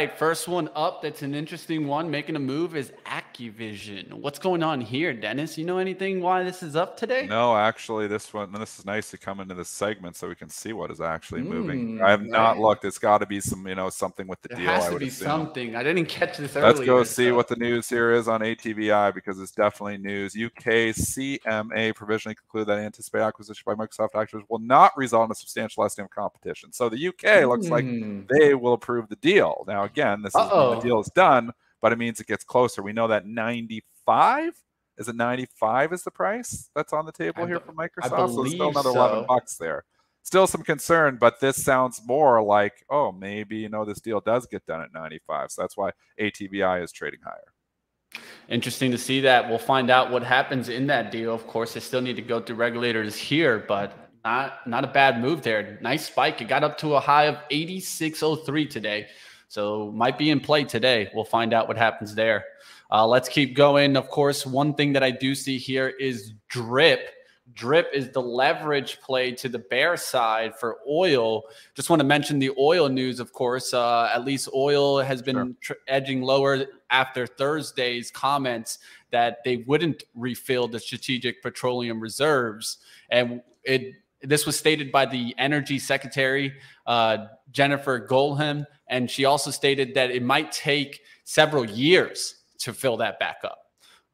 right, first one up. That's an interesting one. Making a move is Activision. What's going on here, Dennis? You know anything why this is up today? No, actually, this one. This is nice to come into this segment so we can see what is actually mm, moving. I have right. not looked. It's got to be some, you know, something with the it deal. Has to be assume. something. I didn't catch this earlier. Let's go see so. what the news here is on ATVI because it's definitely news. UK CMA provisionally concluded that anticipated acquisition by Microsoft Activision will not result in a substantial lessening of competition. So the UK mm. looks like hmm. they will approve the deal. Now, again, this is when the deal is done, but it means it gets closer. We know that 95 is it 95 is the price that's on the table I here from Microsoft. So still another so. 11 bucks there. Still some concern, but this sounds more like, oh, maybe you know this deal does get done at 95. So that's why ATVI is trading higher. Interesting to see that. We'll find out what happens in that deal. Of course, they still need to go through regulators here, but not not a bad move there. Nice spike. It got up to a high of 86.03 today. So might be in play today. We'll find out what happens there. Uh, let's keep going. Of course, one thing that I do see here is drip. Drip is the leverage play to the bear side for oil. Just want to mention the oil news, of course. Uh, at least oil has been sure. tr- edging lower after Thursday's comments that they wouldn't refill the strategic petroleum reserves. And it this was stated by the energy secretary, uh, Jennifer Granholm, and she also stated that it might take several years to fill that back up.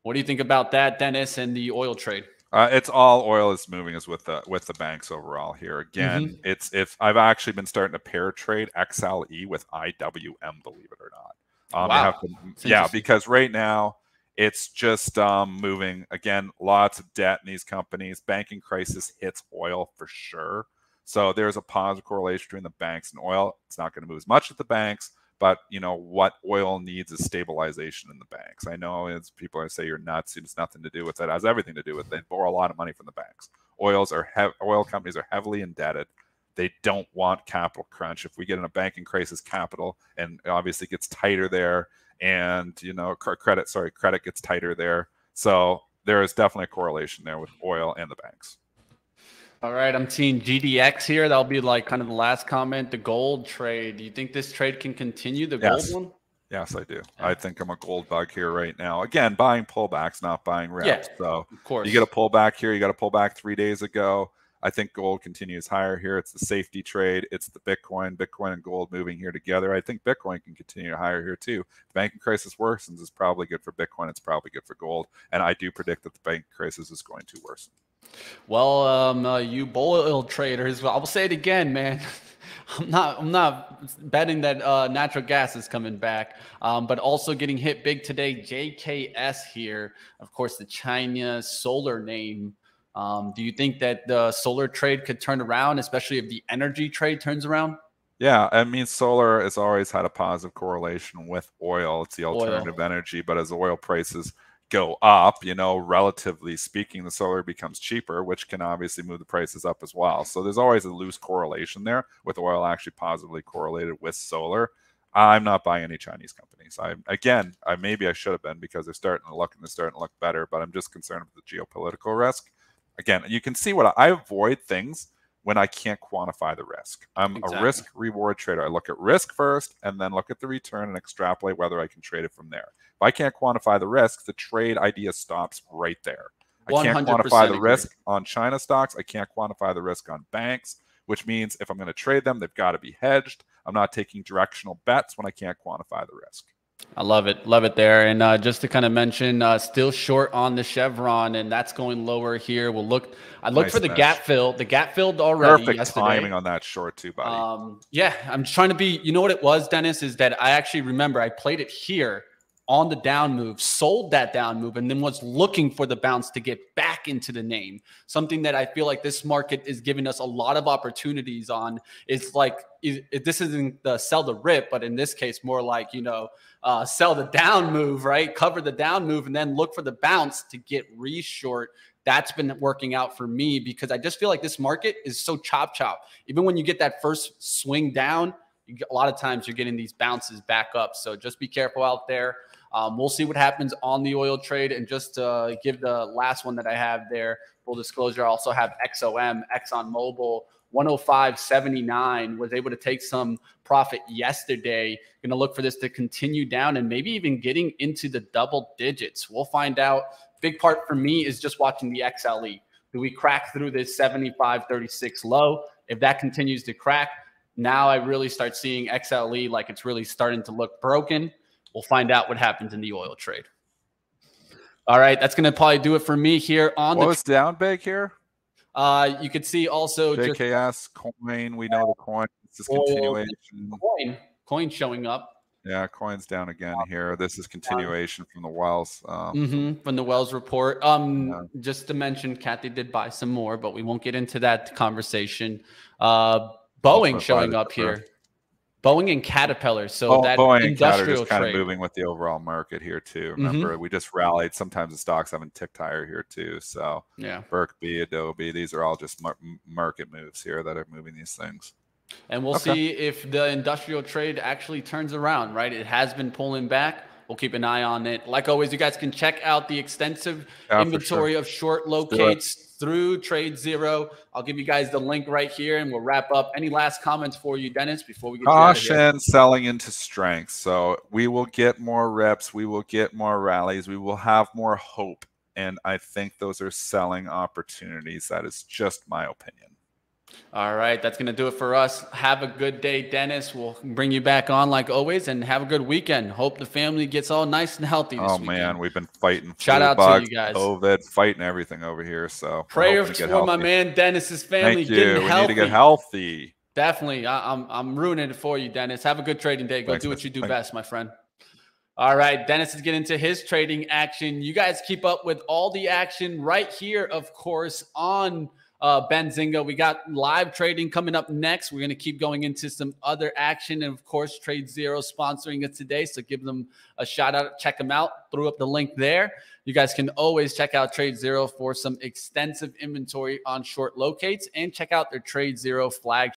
What do you think about that, Dennis, and the oil trade? Uh, it's all oil is moving is with the with the banks overall here. Again, mm-hmm. it's if I've actually been starting to pair trade XLE with IWM, believe it or not. Um, wow. To, yeah, because right now it's just um, moving again. Lots of debt in these companies. Banking crisis hits oil for sure. So there's a positive correlation between the banks and oil. It's not going to move as much at the banks, but you know what oil needs is stabilization in the banks. I know as people are say you're nuts, it's nothing to do with it. it. has everything to do with it. They borrow a lot of money from the banks. Oils are he- oil companies are heavily indebted. They don't want capital crunch. If we get in a banking crisis, capital and obviously gets tighter there, and you know credit sorry credit gets tighter there. So there is definitely a correlation there with oil and the banks. All right, I'm seeing GDX here. That'll be like kind of the last comment. The gold trade. Do you think this trade can continue? The yes. gold one? Yes, I do. Yeah. I think I'm a gold bug here right now. Again, buying pullbacks, not buying reps. Yeah, so of course. you get a pullback here. You got a pullback three days ago. I think gold continues higher here. It's the safety trade. It's the Bitcoin, Bitcoin and gold moving here together. I think Bitcoin can continue higher here too. The banking crisis worsens is probably good for Bitcoin. It's probably good for gold. And I do predict that the bank crisis is going to worsen. Well, um, uh, you oil traders, I will say it again, man. I'm not. I'm not betting that uh, natural gas is coming back, um, but also getting hit big today. JKS here, of course, the China solar name. Um, do you think that the solar trade could turn around, especially if the energy trade turns around? Yeah, I mean, solar has always had a positive correlation with oil. It's the alternative oil. energy, but as oil prices go up, you know, relatively speaking, the solar becomes cheaper, which can obviously move the prices up as well. So there's always a loose correlation there with oil actually positively correlated with solar. I'm not buying any Chinese companies. I again, I maybe I should have been because they're starting to look and they're starting to look better, but I'm just concerned with the geopolitical risk. Again, you can see what I, I avoid things when I can't quantify the risk. I'm exactly. a risk reward trader. I look at risk first and then look at the return and extrapolate whether I can trade it from there. If I can't quantify the risk, the trade idea stops right there. I can't quantify the agree. risk on China stocks. I can't quantify the risk on banks, which means if I'm going to trade them, they've got to be hedged. I'm not taking directional bets when I can't quantify the risk. I love it, love it there. And uh, just to kind of mention, uh, still short on the Chevron, and that's going lower here. We'll look. I look nice for the match. gap fill. The gap filled already. Perfect yesterday. timing on that short too, buddy. Um, yeah, I'm trying to be. You know what it was, Dennis? Is that I actually remember I played it here on the down move, sold that down move, and then was looking for the bounce to get back into the name. Something that I feel like this market is giving us a lot of opportunities on. It's like this isn't the sell the rip, but in this case, more like you know, uh, sell the down move, right? Cover the down move, and then look for the bounce to get re short. That's been working out for me because I just feel like this market is so chop chop. Even when you get that first swing down, a lot of times you're getting these bounces back up. So just be careful out there. Um, we'll see what happens on the oil trade. And just to give the last one that I have there, full disclosure, I also have XOM, ExxonMobil. 105.79 was able to take some profit yesterday. Going to look for this to continue down and maybe even getting into the double digits. We'll find out. Big part for me is just watching the XLE. Do we crack through this 75.36 low? If that continues to crack, now I really start seeing XLE like it's really starting to look broken. We'll find out what happens in the oil trade. All right, that's going to probably do it for me here on what the. down big here? Uh, you could see also JKS just, coin. We know the coin. It's just continuation. Coin, coin showing up. Yeah, coins down again here. This is continuation from the Wells. Um, mm-hmm, from the Wells report. Um, yeah. just to mention, Cathie did buy some more, but we won't get into that conversation. Uh, Boeing showing up here. Boeing and Caterpillar. So oh, that Boeing industrial and kind of moving with the overall market here too. Mm-hmm. Remember, mm-hmm. we just rallied. Sometimes the stocks haven't ticked higher here too. So yeah, Berkby, Adobe, these are all just mar- market moves here that are moving these things. And we'll okay. see if the industrial trade actually turns around. Right, it has been pulling back. We'll keep an eye on it. Like always, you guys can check out the extensive yeah, inventory sure. of short locates through Trade Zero. I'll give you guys the link right here, and we'll wrap up. Any last comments for you, Dennis, before we get caution selling into strength? So we will get more reps, we will get more rallies, we will have more hope, and I think those are selling opportunities. That is just my opinion. All right, that's going to do it for us. Have a good day, Dennis. We'll bring you back on like always and have a good weekend. Hope the family gets all nice and healthy Oh, weekend. man, we've been fighting Shout out bugs, to you guys. COVID, fighting everything over here. So prayers for my man Dennis's family Thank getting you. healthy. We need to get healthy. Definitely. I, am I'm, I'm ruining it for you, Dennis. Have a good trading day. Go Thanks, do what you do Thanks. best, my friend. All right, Dennis is getting into his trading action. You guys keep up with all the action right here, of course, on – uh, Benzinga. We got live trading coming up next. We're going to keep going into some other action. And of course, Trade Zero sponsoring it today. So give them a shout out. Check them out. Threw up the link there. You guys can always check out Trade Zero for some extensive inventory on short locates and check out their Trade Zero flag